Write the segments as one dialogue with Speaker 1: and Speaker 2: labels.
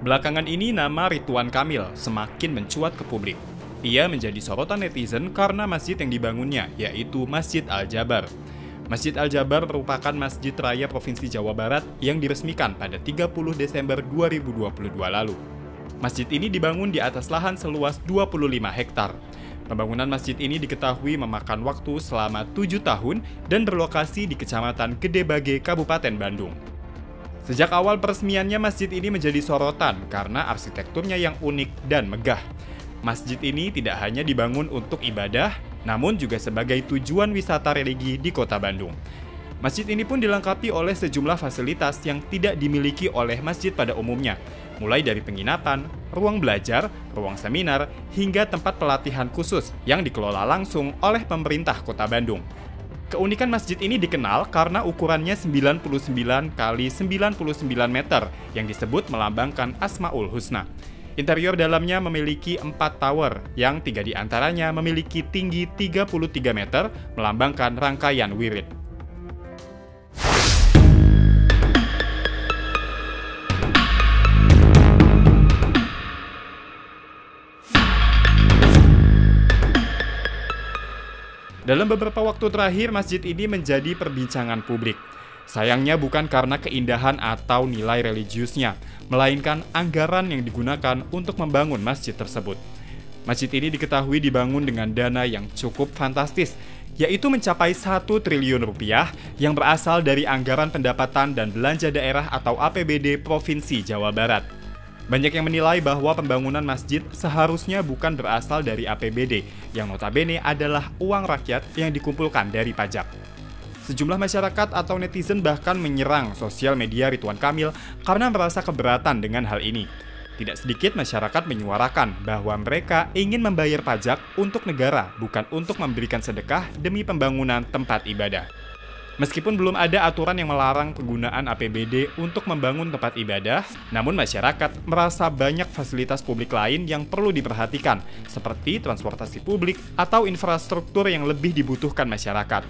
Speaker 1: Belakangan ini nama Ridwan Kamil semakin mencuat ke publik. Ia menjadi sorotan netizen karena masjid yang dibangunnya, yaitu Masjid Al-Jabar. Masjid Al-Jabar merupakan masjid raya Provinsi Jawa Barat yang diresmikan pada 30 Desember 2022 lalu. Masjid ini dibangun di atas lahan seluas 25 hektar. Pembangunan masjid ini diketahui memakan waktu selama tujuh tahun dan berlokasi di Kecamatan Gedebage, Kabupaten Bandung. Sejak awal peresmiannya, masjid ini menjadi sorotan karena arsitekturnya yang unik dan megah. Masjid ini tidak hanya dibangun untuk ibadah, namun juga sebagai tujuan wisata religi di kota Bandung. Masjid ini pun dilengkapi oleh sejumlah fasilitas yang tidak dimiliki oleh masjid pada umumnya, mulai dari penginapan, ruang belajar, ruang seminar, hingga tempat pelatihan khusus yang dikelola langsung oleh pemerintah Kota Bandung. Keunikan masjid ini dikenal karena ukurannya 99 kali 99 meter yang disebut melambangkan Asmaul Husna. Interior dalamnya memiliki empat tower yang tiga di antaranya memiliki tinggi 33 meter melambangkan rangkaian wirid. Dalam beberapa waktu terakhir, masjid ini menjadi perbincangan publik. Sayangnya bukan karena keindahan atau nilai religiusnya, melainkan anggaran yang digunakan untuk membangun masjid tersebut. Masjid ini diketahui dibangun dengan dana yang cukup fantastis, yaitu mencapai 1 triliun rupiah yang berasal dari anggaran pendapatan dan belanja daerah atau APBD Provinsi Jawa Barat. Banyak yang menilai bahwa pembangunan masjid seharusnya bukan berasal dari APBD, yang notabene adalah uang rakyat yang dikumpulkan dari pajak. Sejumlah masyarakat atau netizen bahkan menyerang sosial media Ridwan Kamil karena merasa keberatan dengan hal ini. Tidak sedikit masyarakat menyuarakan bahwa mereka ingin membayar pajak untuk negara, bukan untuk memberikan sedekah demi pembangunan tempat ibadah. Meskipun belum ada aturan yang melarang penggunaan APBD untuk membangun tempat ibadah, namun masyarakat merasa banyak fasilitas publik lain yang perlu diperhatikan, seperti transportasi publik atau infrastruktur yang lebih dibutuhkan masyarakat.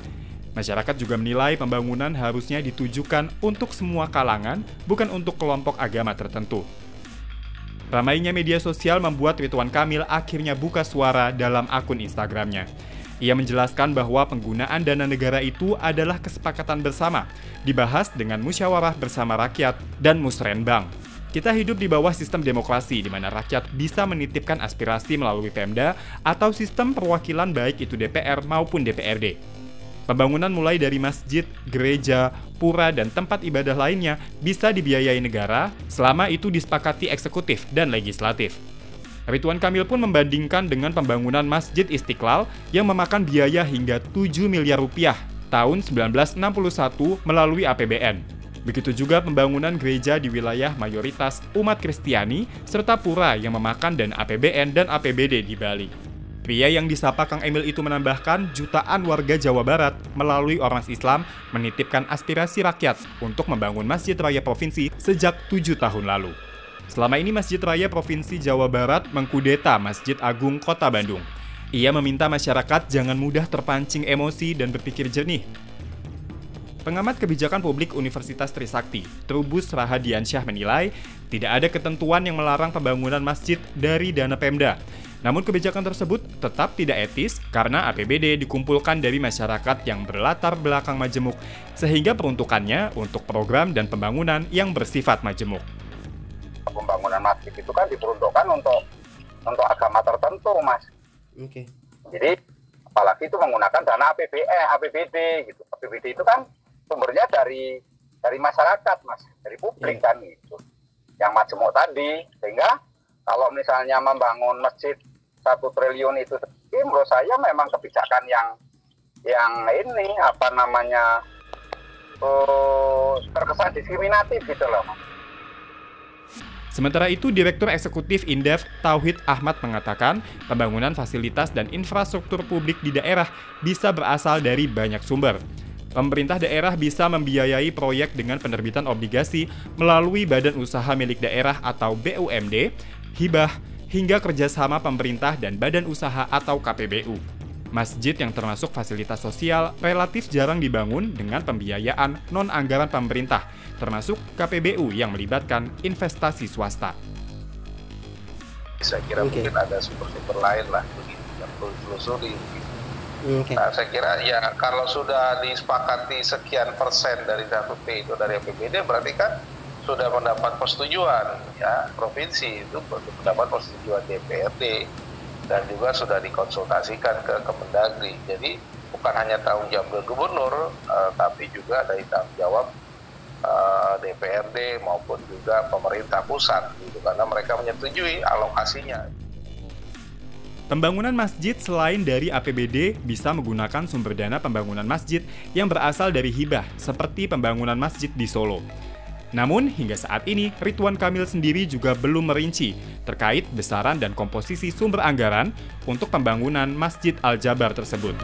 Speaker 1: Masyarakat juga menilai pembangunan harusnya ditujukan untuk semua kalangan, bukan untuk kelompok agama tertentu. Ramainya media sosial membuat Ridwan Kamil akhirnya buka suara dalam akun Instagramnya. Ia menjelaskan bahwa penggunaan dana negara itu adalah kesepakatan bersama, dibahas dengan musyawarah bersama rakyat dan musrenbang. Kita hidup di bawah sistem demokrasi di mana rakyat bisa menitipkan aspirasi melalui Pemda atau sistem perwakilan baik itu DPR maupun DPRD. Pembangunan mulai dari masjid, gereja, pura, dan tempat ibadah lainnya bisa dibiayai negara selama itu disepakati eksekutif dan legislatif. Ridwan Kamil pun membandingkan dengan pembangunan Masjid Istiqlal yang memakan biaya hingga 7 miliar rupiah tahun 1961 melalui APBN. Begitu juga pembangunan gereja di wilayah mayoritas umat Kristiani serta pura yang memakan dana APBN dan APBD di Bali. Pria yang disapa Kang Emil itu menambahkan jutaan warga Jawa Barat melalui Ormas Islam menitipkan aspirasi rakyat untuk membangun Masjid Raya Provinsi sejak tujuh tahun lalu. Selama ini Masjid Raya Provinsi Jawa Barat mengkudeta Masjid Agung Kota Bandung. Ia meminta masyarakat jangan mudah terpancing emosi dan berpikir jernih. Pengamat kebijakan publik Universitas Trisakti, Trubus Rahadiansyah menilai tidak ada ketentuan yang melarang pembangunan masjid dari dana Pemda. Namun kebijakan tersebut tetap tidak etis karena APBD dikumpulkan dari masyarakat yang berlatar belakang majemuk, sehingga peruntukannya untuk program dan pembangunan yang bersifat majemuk
Speaker 2: masjid itu kan diperuntukkan untuk untuk agama tertentu, Mas.
Speaker 3: Oke. Okay.
Speaker 2: Jadi apalagi itu menggunakan dana APBE, APBD gitu. APBD itu kan sumbernya dari dari masyarakat, Mas, dari publik yeah. kan gitu. Yang majemuk tadi, sehingga kalau misalnya membangun masjid satu triliun itu, menurut saya memang kebijakan yang yang ini apa namanya uh, terkesan diskriminatif gitu loh, Mas.
Speaker 1: Sementara itu, Direktur Eksekutif Indef Tauhid Ahmad mengatakan, pembangunan fasilitas dan infrastruktur publik di daerah bisa berasal dari banyak sumber. Pemerintah daerah bisa membiayai proyek dengan penerbitan obligasi melalui badan usaha milik daerah atau BUMD, hibah, hingga kerjasama pemerintah dan badan usaha atau KPBU. Masjid yang termasuk fasilitas sosial relatif jarang dibangun dengan pembiayaan non-anggaran pemerintah, termasuk KPBU yang melibatkan investasi swasta.
Speaker 3: Saya kira okay. mungkin ada sumber-sumber lain lah begitu yang perlu ditelusuri. Okay. Nah, saya kira ya kalau sudah disepakati sekian persen dari satu P itu dari APBD berarti kan sudah mendapat persetujuan ya provinsi itu mendapat persetujuan DPRD dan juga sudah dikonsultasikan ke Kemendagri. Jadi bukan hanya tanggung jawab gubernur, uh, tapi juga dari tanggung jawab uh, eh, DPRD maupun juga pemerintah pusat gitu karena mereka menyetujui alokasinya.
Speaker 1: Pembangunan masjid selain dari APBD bisa menggunakan sumber dana pembangunan masjid yang berasal dari hibah, seperti pembangunan masjid di Solo. Namun, hingga saat ini, Ridwan Kamil sendiri juga belum merinci terkait besaran dan komposisi sumber anggaran untuk pembangunan Masjid Al-Jabar tersebut.